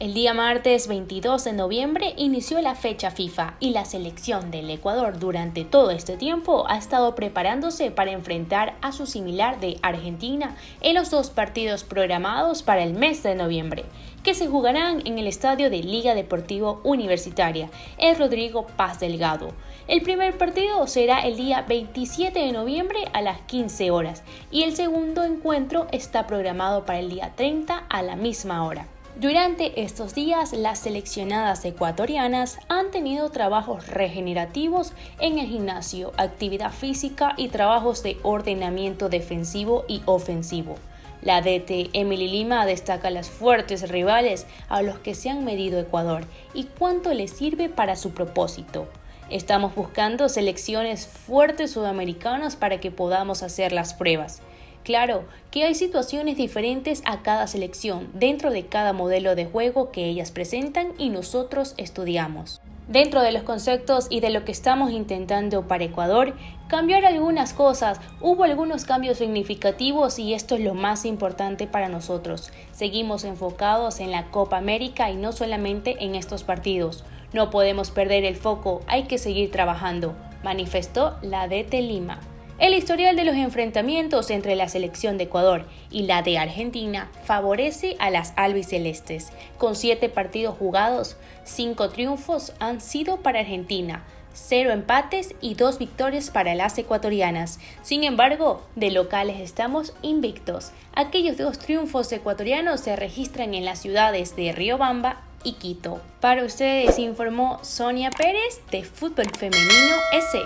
El día martes 22 de noviembre inició la fecha FIFA y la selección del Ecuador durante todo este tiempo ha estado preparándose para enfrentar a su similar de Argentina en los dos partidos programados para el mes de noviembre, que se jugarán en el estadio de Liga Deportivo Universitaria, el Rodrigo Paz Delgado. El primer partido será el día 27 de noviembre a las 15 horas y el segundo encuentro está programado para el día 30 a la misma hora. Durante estos días, las seleccionadas ecuatorianas han tenido trabajos regenerativos en el gimnasio, actividad física y trabajos de ordenamiento defensivo y ofensivo. La DT Emily Lima destaca las fuertes rivales a los que se han medido Ecuador y cuánto les sirve para su propósito. Estamos buscando selecciones fuertes sudamericanas para que podamos hacer las pruebas. Claro que hay situaciones diferentes a cada selección dentro de cada modelo de juego que ellas presentan y nosotros estudiamos. Dentro de los conceptos y de lo que estamos intentando para Ecuador, cambiar algunas cosas, hubo algunos cambios significativos y esto es lo más importante para nosotros. Seguimos enfocados en la Copa América y no solamente en estos partidos. No podemos perder el foco, hay que seguir trabajando, manifestó la DT Lima. El historial de los enfrentamientos entre la selección de Ecuador y la de Argentina favorece a las albicelestes. Con siete partidos jugados, cinco triunfos han sido para Argentina, cero empates y dos victorias para las ecuatorianas. Sin embargo, de locales estamos invictos. Aquellos dos triunfos ecuatorianos se registran en las ciudades de Riobamba y Quito. Para ustedes informó Sonia Pérez de Fútbol Femenino S.